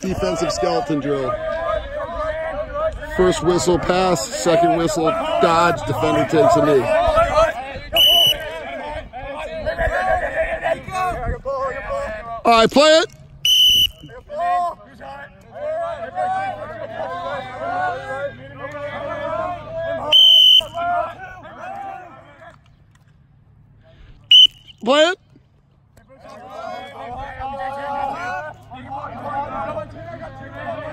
defensive skeleton drill. First whistle, pass. Second whistle, dodge. Defender takes a knee. All right, play it. Play it. 違う違う